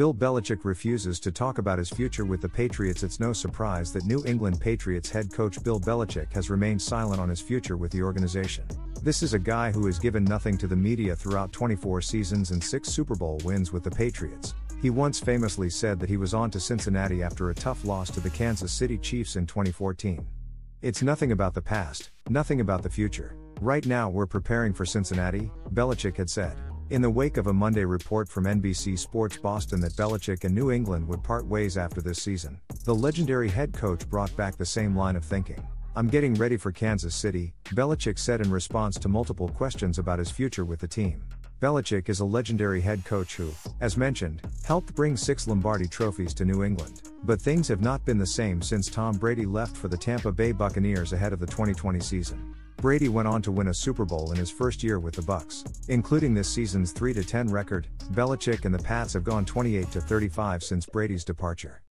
Bill Belichick refuses to talk about his future with the Patriots. It's no surprise that New England Patriots head coach Bill Belichick has remained silent on his future with the organization. This is a guy who has given nothing to the media throughout 24 seasons and 6 Super Bowl wins with the Patriots. He once famously said that he was on to Cincinnati after a tough loss to the Kansas City Chiefs in 2014. It's nothing about the past, nothing about the future. Right now we're preparing for Cincinnati, Belichick had said. In the wake of a Monday report from NBC Sports Boston that Belichick and New England would part ways after this season, the legendary head coach brought back the same line of thinking. I'm getting ready for Kansas City, Belichick said in response to multiple questions about his future with the team. Belichick is a legendary head coach who, as mentioned, helped bring six Lombardi trophies to New England. But things have not been the same since Tom Brady left for the Tampa Bay Buccaneers ahead of the 2020 season. Brady went on to win a Super Bowl in his first year with the Bucs, Including this season's 3-10 record, Belichick and the Pats have gone 28-35 since Brady's departure.